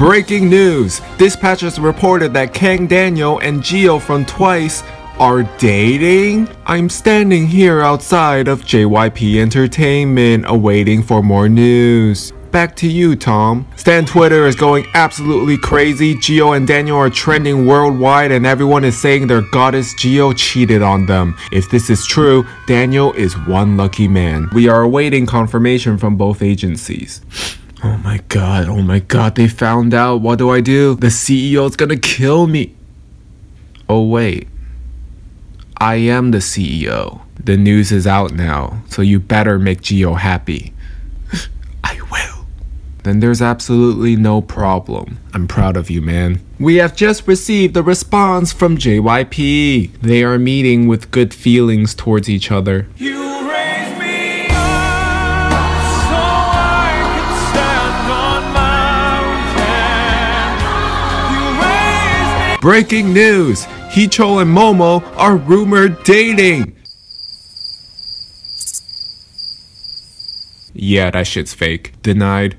Breaking news! Dispatches reported that Kang Daniel and Jihyo from Twice are dating? I'm standing here outside of JYP Entertainment awaiting for more news. Back to you, Tom. Stan Twitter is going absolutely crazy. Jihyo and Daniel are trending worldwide, and everyone is saying their goddess Jihyo cheated on them. If this is true, Daniel is one lucky man. We are awaiting confirmation from both agencies. Oh my god, oh my god, they found out. What do I do? The CEO's gonna kill me. Oh wait. I am the CEO. The news is out now, so you better make Jihyo happy. I will. Then there's absolutely no problem. I'm proud of you, man. We have just received a response from JYP. They are meeting with good feelings towards each other. You Breaking news! Heechul and Momo are rumored dating! Yeah, that shit's fake. Denied.